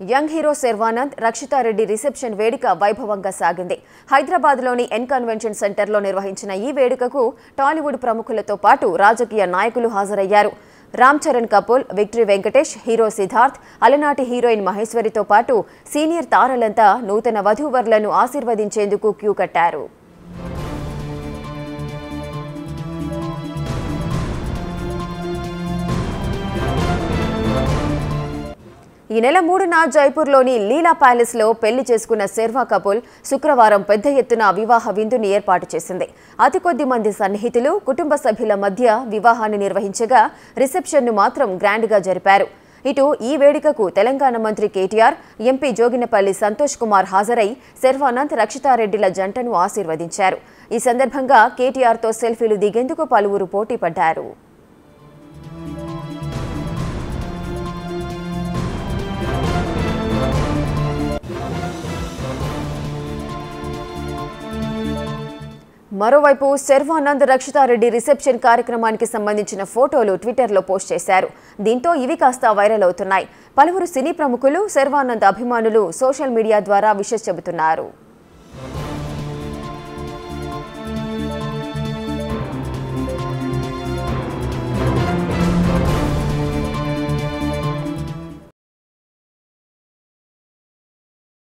Young hero Sharwanand Rakshita Reddy reception వేడుక వైభవంగా సాగింది. హైదరాబాద్లోని ఎన్ కన్వెన్షన్ సెంటర్లో నిర్వహించిన ఈ వేడుకకు టాలీవుడ్ ప్రముఖులతో పాటు రాజకీయ నాయకులు హాజరయ్యారు. రామ్ చరణ్ కపూర్ విక్టరీ వెంకటేష్ హీరో సిద్ధార్థ్ అలనాటి హీరోయిన్ మహేశ్వరితో పాటు సీనియర్ తారలంతా నూతన వధూవరులను ఆశీర్వదించేందుకు క్యూ కట్టారు. ఈ నెల మూడున జైపూర్లోని లీలా ప్యాలెస్లో పెళ్ళి చేసుకున్న శర్వా కపూల్ శుక్రవారం పెద్ద ఎత్తున వివాహ విందుని ఏర్పాటు చేసింది. అతి కొద్ది మంది సన్నిహితులు కుటుంబ సభ్యుల మధ్య వివాహాన్ని నిర్వహించగా రిసెప్షన్ను మాత్రం గ్రాండ్గా జరిపారు. ఇటు ఈ వేడుకకు తెలంగాణ మంత్రి కేటీఆర్ ఎంపీ జోగినపల్లి సంతోష్ కుమార్ హాజరై శర్వానంద్ రక్షితారెడ్డిల జంటను ఆశీర్వదించారు. ఈ సందర్భంగా కేటీఆర్తో సెల్ఫీలు దిగేందుకు పలువురు పోటీ పడ్డారు. మరోవైపు శర్వానంద్ రక్షితారెడ్డి రిసెప్షన్ కార్యక్రమానికి సంబంధించిన ఫోటోలు ట్విట్టర్లో పోస్ట్ చేశారు. దీంతో ఇవి కాస్త వైరల్ అవుతున్నాయి. పలువురు సినీ ప్రముఖులు శర్వానంద్ అభిమానులు సోషల్ మీడియా ద్వారా విషెస్ చెబుతున్నారు.